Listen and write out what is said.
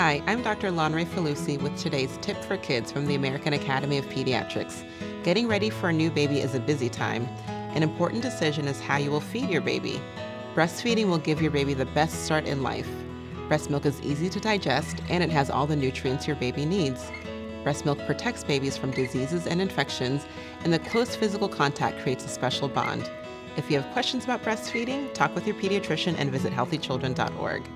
Hi, I'm Dr. Lanre Falusi with today's tip for kids from the American Academy of Pediatrics. Getting ready for a new baby is a busy time. An important decision is how you will feed your baby. Breastfeeding will give your baby the best start in life. Breast milk is easy to digest and it has all the nutrients your baby needs. Breast milk protects babies from diseases and infections, and the close physical contact creates a special bond. If you have questions about breastfeeding, talk with your pediatrician and visit healthychildren.org.